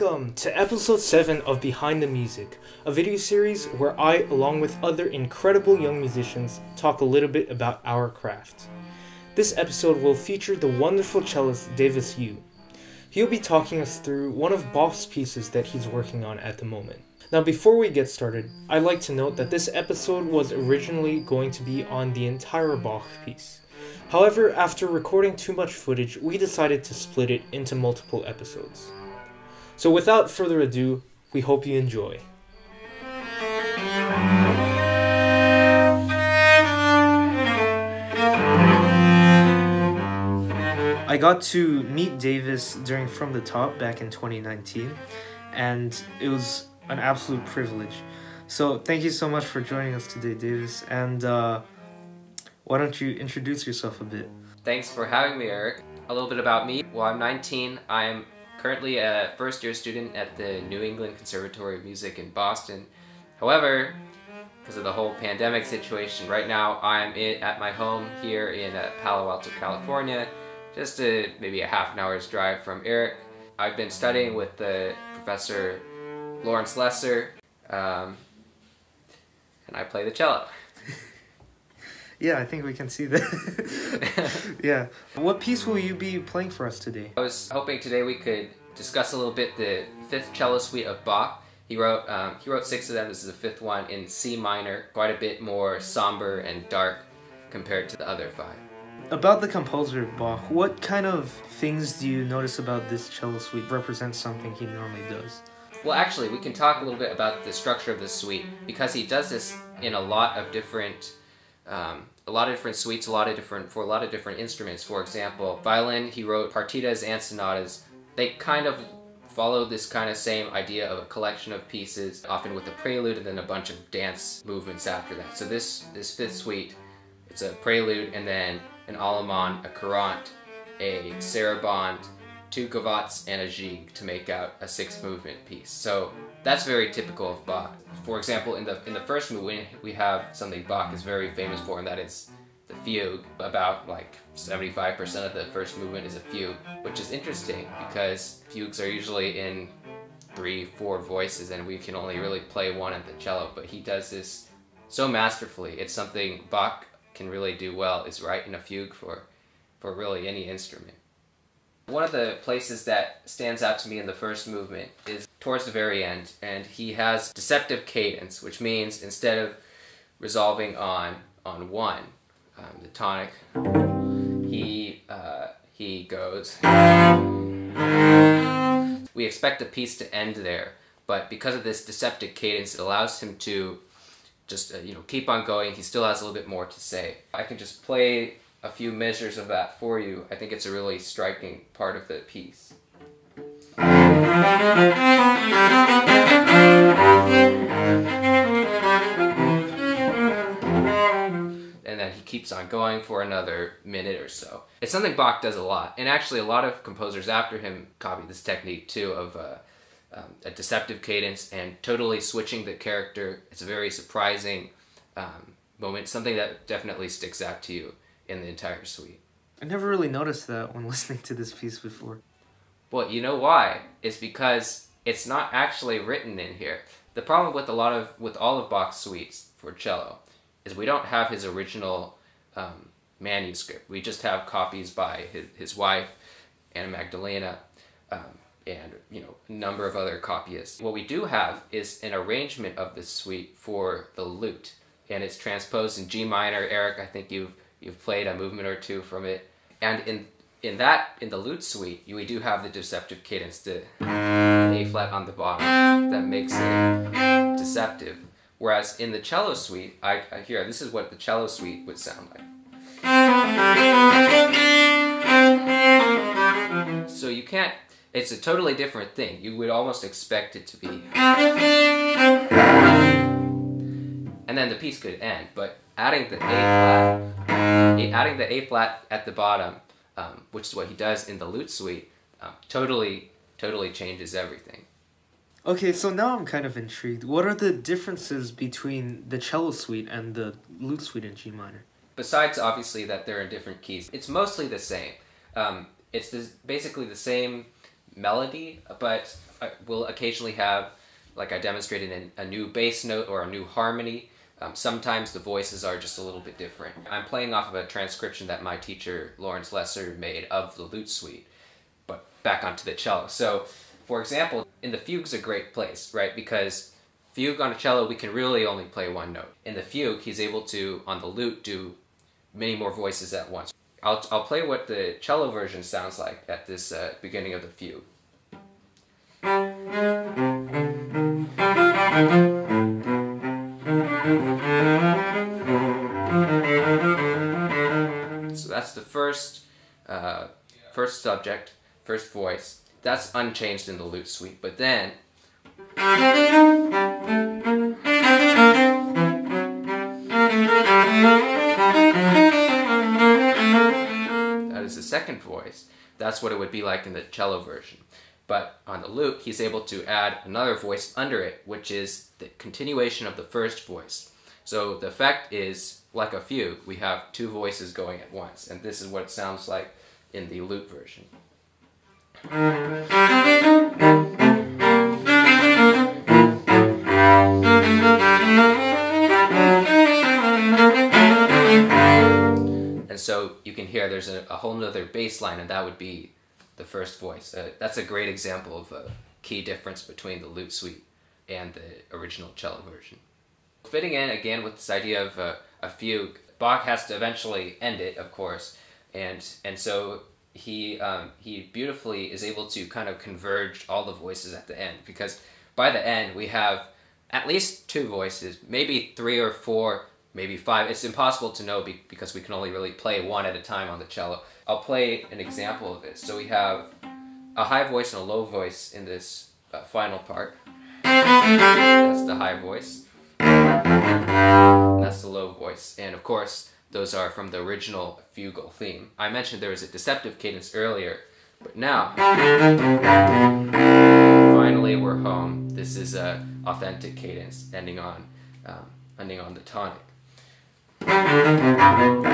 Welcome to episode 7 of Behind the Music, a video series where I, along with other incredible young musicians, talk a little bit about our craft. This episode will feature the wonderful cellist Davis You. He'll be talking us through one of Bach's pieces that he's working on at the moment. Now, before we get started, I'd like to note that this episode was originally going to be on the entire Bach piece. However, after recording too much footage, we decided to split it into multiple episodes. So, without further ado, we hope you enjoy. I got to meet Davis during From the Top back in 2019, and it was an absolute privilege. So, thank you so much for joining us today, Davis. And uh, why don't you introduce yourself a bit? Thanks for having me, Eric. A little bit about me. Well, I'm 19. I'm currently a first year student at the New England Conservatory of Music in Boston. However, because of the whole pandemic situation, right now I'm at my home here in uh, Palo Alto, California, just a, maybe a half an hour's drive from Eric. I've been studying with the professor Lawrence Lesser, um, and I play the cello. Yeah, I think we can see that. yeah. What piece will you be playing for us today? I was hoping today we could discuss a little bit the fifth cello suite of Bach. He wrote um, he wrote six of them. This is the fifth one in C minor, quite a bit more somber and dark compared to the other five. About the composer Bach, what kind of things do you notice about this cello suite represents something he normally does? Well, actually, we can talk a little bit about the structure of the suite because he does this in a lot of different um, a lot of different suites, a lot of different for a lot of different instruments. For example, violin, he wrote partitas and sonatas. They kind of follow this kind of same idea of a collection of pieces, often with a prelude and then a bunch of dance movements after that. So this this fifth suite, it's a prelude and then an allemande, a courante, a sarabande, two gavottes, and a jig to make out a six movement piece. So that's very typical of Bach. For example, in the in the first movement, we have something Bach is very famous for, and that is the fugue. About like 75% of the first movement is a fugue, which is interesting because fugues are usually in three, four voices, and we can only really play one at the cello. But he does this so masterfully. It's something Bach can really do well. Is write in a fugue for for really any instrument. One of the places that stands out to me in the first movement is towards the very end, and he has deceptive cadence, which means instead of resolving on on one, um, the tonic, he uh, he goes. We expect the piece to end there, but because of this deceptive cadence, it allows him to just uh, you know keep on going. He still has a little bit more to say. I can just play a few measures of that for you. I think it's a really striking part of the piece. And then he keeps on going for another minute or so. It's something Bach does a lot, and actually a lot of composers after him copy this technique too of uh, um, a deceptive cadence and totally switching the character. It's a very surprising um, moment, something that definitely sticks out to you in the entire suite. I never really noticed that when listening to this piece before. Well, you know why? It's because it's not actually written in here. The problem with a lot of with all of Bach's suites for cello is we don't have his original um, manuscript. We just have copies by his, his wife, Anna Magdalena, um, and you know a number of other copyists. What we do have is an arrangement of this suite for the lute, and it's transposed in G minor. Eric, I think you've you've played a movement or two from it, and in in that in the lute suite, we do have the deceptive cadence, the A flat on the bottom, that makes it deceptive. Whereas in the cello suite, I, I hear this is what the cello suite would sound like. So you can't. It's a totally different thing. You would almost expect it to be. And then the piece could end, but adding the A flat, adding the A flat at the bottom, um, which is what he does in the lute suite, um, totally, totally changes everything. Okay, so now I'm kind of intrigued. What are the differences between the cello suite and the lute suite in G minor? Besides, obviously, that they're in different keys, it's mostly the same. Um, it's this, basically the same melody, but we'll occasionally have, like I demonstrated, in a new bass note or a new harmony. Um, sometimes the voices are just a little bit different. I'm playing off of a transcription that my teacher, Lawrence Lesser, made of the lute suite, but back onto the cello. So, for example, in the fugue's a great place, right? Because fugue on a cello, we can really only play one note. In the fugue, he's able to, on the lute, do many more voices at once. I'll, I'll play what the cello version sounds like at this uh, beginning of the fugue. So that's the first, uh, first subject, first voice. That's unchanged in the lute suite. But then that is the second voice. That's what it would be like in the cello version. But on the lute, he's able to add another voice under it, which is the continuation of the first voice. So the effect is like a fugue. We have two voices going at once, and this is what it sounds like in the lute version. And so you can hear there's a, a whole nother bass line, and that would be the first voice. Uh, that's a great example of a key difference between the lute suite and the original cello version. Fitting in again with this idea of uh, a fugue, Bach has to eventually end it, of course, and and so he um, he beautifully is able to kind of converge all the voices at the end because by the end we have at least two voices, maybe three or four maybe five. It's impossible to know be- because we can only really play one at a time on the cello. I'll play an example of this. So we have a high voice and a low voice in this uh, final part. That's the high voice. That's the low voice. And of course, those are from the original fugal theme. I mentioned there was a deceptive cadence earlier, but now, finally we're home. This is a authentic cadence ending on, um, ending on the tonic. And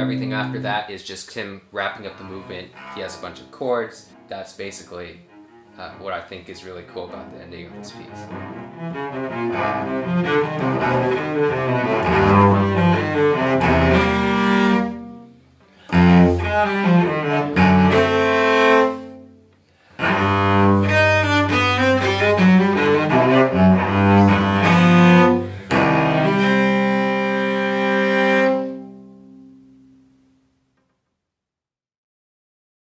everything after that is just him wrapping up the movement. He has a bunch of chords. That's basically uh, what I think is really cool about the ending of this piece.